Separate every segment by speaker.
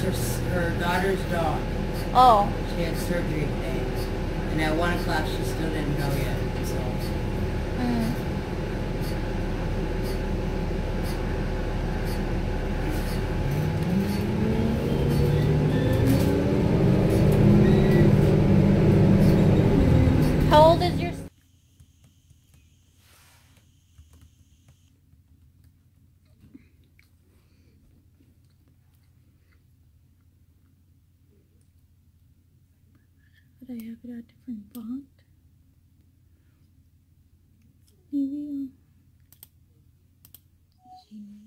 Speaker 1: her her daughter's dog.
Speaker 2: Oh.
Speaker 1: She had surgery today, and at one o'clock she still didn't know yet. So
Speaker 2: Mm. How old is your? Could I have it a different font? Maybe.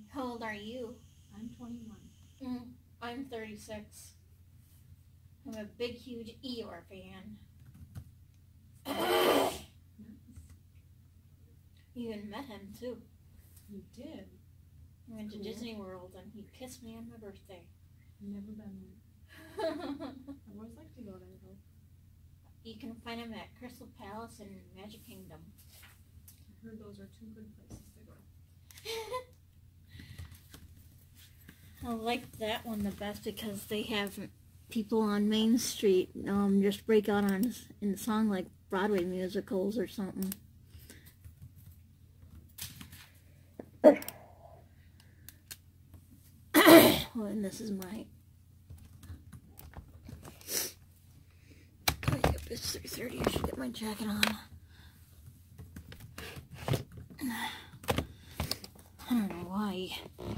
Speaker 2: How old are you?
Speaker 3: I'm 21.
Speaker 2: Mm, I'm 36. I'm a big, huge Eeyore fan. You even met him too.
Speaker 3: You did?
Speaker 2: We went to
Speaker 3: Cool.
Speaker 2: Disney World and he kissed me on my birthday.
Speaker 3: Never been there. I've always liked to go there though.
Speaker 2: You can find them at Crystal Palace and Magic Kingdom.
Speaker 3: I heard those are two good places to go.
Speaker 2: I like that one the best because they have people on Main Street um, just break out on in song like Broadway musicals or something. oh, and this is my. I should get my jacket on. I don't know why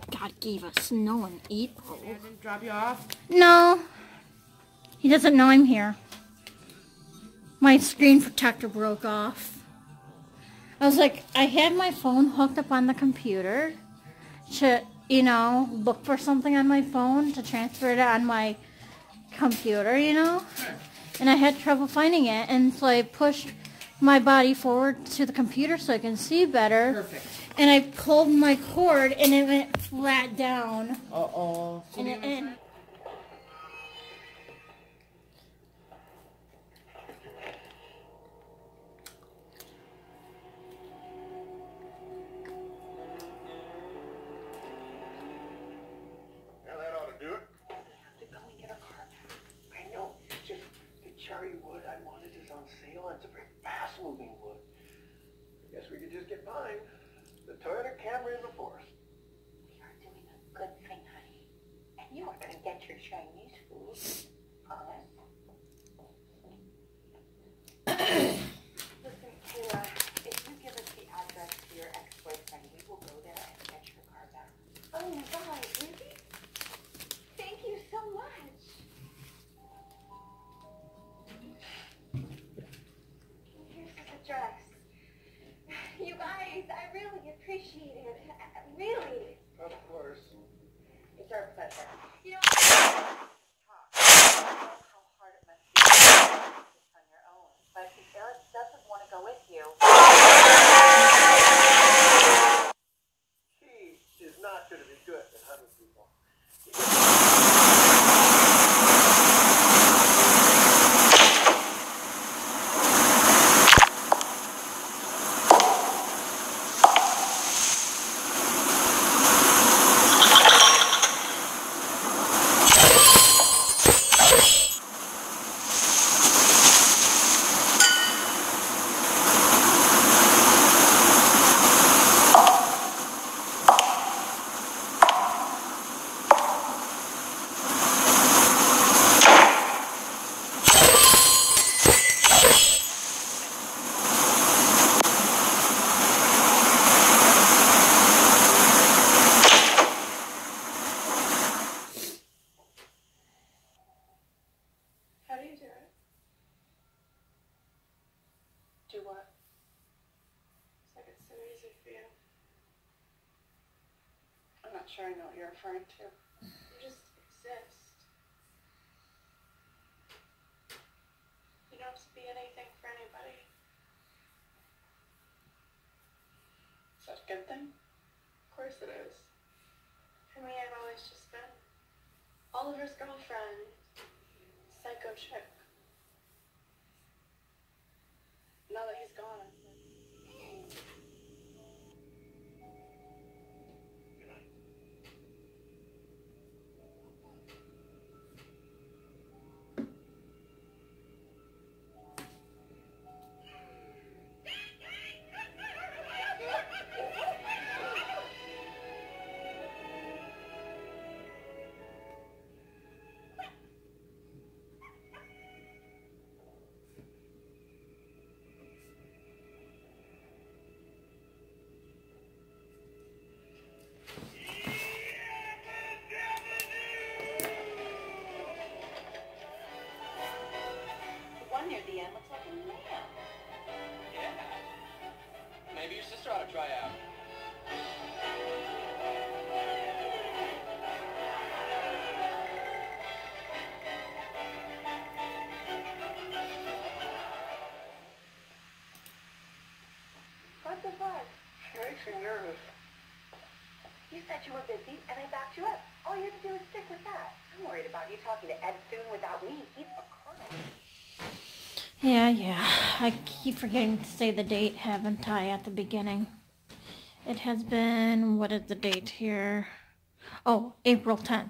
Speaker 2: God gave us snow in April.
Speaker 4: Didn't drop you off?
Speaker 2: No. He doesn't know I'm here. My screen protector broke off. I was like, I had my phone hooked up on the computer to, you know, look for something on my phone to transfer it on my computer, you know? And I had trouble finding it, and so I pushed my body forward to the computer so I can see better.
Speaker 1: perfect.
Speaker 2: And I pulled my cord, and it went flat down.
Speaker 4: Uh-oh.
Speaker 2: And, it, and
Speaker 5: are going to get Chinese food. Promise. Listen, Kayla, if you give us the address to your ex-boyfriend, we will go there and get your car back. Oh, my, really? Thank you so much. Here's his address. You guys, I really appreciate it. I- Really.
Speaker 4: Of course.
Speaker 5: It's our pleasure. You know, talk. I know how hard it must be to do this on your own. But if Eric doesn't want to go with you,
Speaker 4: He is not going to be good at hunting people.
Speaker 5: sure I know what you're referring to. You just exist. You don't have to be anything for anybody. Is that a good thing? Of course it is.
Speaker 4: For
Speaker 5: me, I've always just been Oliver's girlfriend, psycho chick.
Speaker 6: Yeah. Maybe your ought to try out.
Speaker 5: What the fuck?
Speaker 4: She makes me nervous.
Speaker 5: You said you were busy, and I backed you up. All you have to do is stick with that. I'm worried about you talking to Ed soon without me. He's a colonel.
Speaker 2: Yeah, yeah. I keep forgetting to say the date, haven't I, at the beginning? It has been, what is the date here? Oh, April 10th.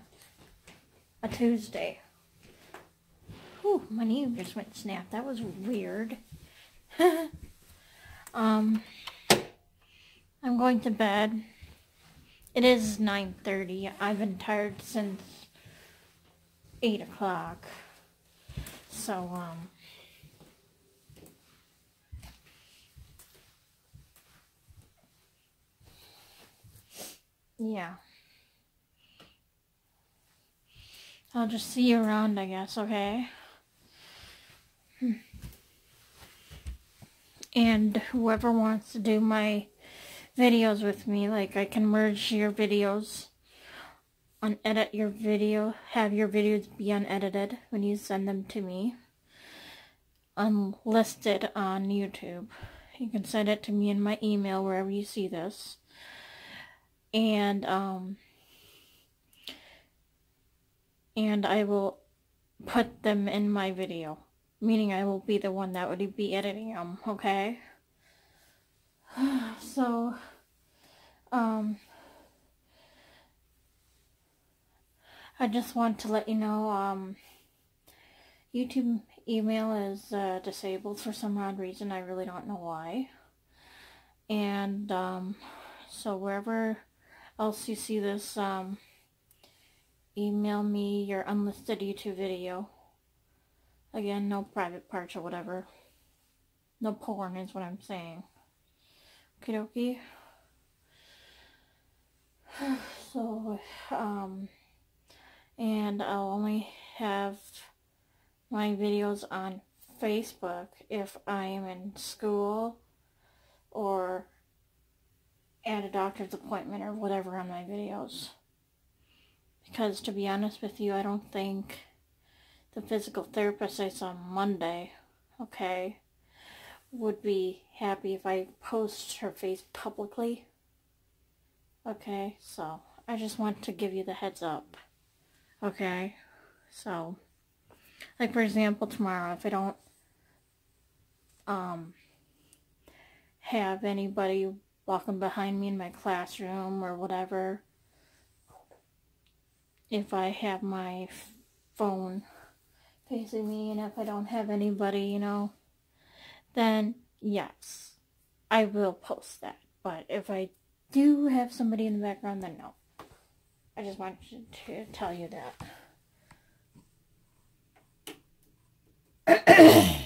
Speaker 2: A Tuesday. Whew, my knee just went snap. That was weird. um, I'm going to bed. It is 9.30. I've been tired since 8 o'clock. So, um... Yeah. I'll just see you around, I guess, okay? Hmm. And whoever wants to do my videos with me, like I can merge your videos, unedit your video, have your videos be unedited when you send them to me, unlisted on YouTube. You can send it to me in my email wherever you see this and um and I will put them in my video meaning I will be the one that would be editing them okay? So um I just want to let you know um YouTube email is uh, disabled for some odd reason I really don't know why. And um so wherever else you see this, um, email me your unlisted YouTube video. Again, no private parts or whatever. No porn is what I'm saying. Okie dokie. So, um, and I'll only have my videos on Facebook if I am in school or at a doctor's appointment or whatever on my videos. Because to be honest with you, I don't think the physical therapist I saw Monday, okay, would be happy if I post her face publicly. Okay, so I just want to give you the heads up. Okay, so, like for example, tomorrow, if I don't, um, have anybody walking behind me in my classroom or whatever. If I have my phone facing me and if I don't have anybody, you know, then yes, I will post that. But if I do have somebody in the background, then no. I just wanted to tell you that.